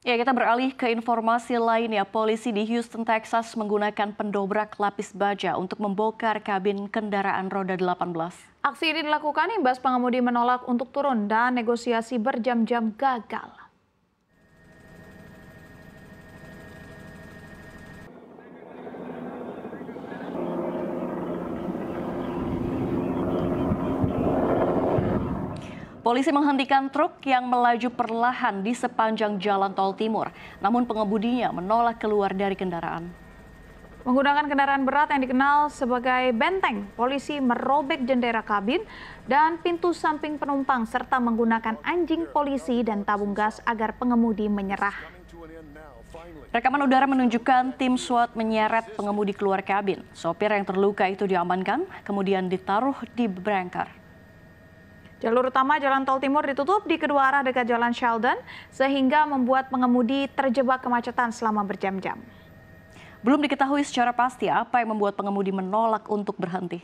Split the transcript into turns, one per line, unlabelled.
Ya, kita beralih ke informasi lainnya. Polisi di Houston, Texas menggunakan pendobrak lapis baja untuk membongkar kabin kendaraan roda 18.
Aksi ini dilakukan imbas pengemudi menolak untuk turun dan negosiasi berjam-jam gagal.
Polisi menghentikan truk yang melaju perlahan di sepanjang jalan tol timur, namun pengemudinya menolak keluar dari kendaraan.
Menggunakan kendaraan berat yang dikenal sebagai benteng, polisi merobek jendela kabin dan pintu samping penumpang serta menggunakan anjing polisi dan tabung gas agar pengemudi menyerah.
Rekaman udara menunjukkan tim SWAT menyeret pengemudi keluar kabin. Sopir yang terluka itu diamankan, kemudian ditaruh di berangkar.
Jalur utama Jalan Tol Timur ditutup di kedua arah dekat Jalan Sheldon sehingga membuat pengemudi terjebak kemacetan selama berjam-jam.
Belum diketahui secara pasti apa yang membuat pengemudi menolak untuk berhenti.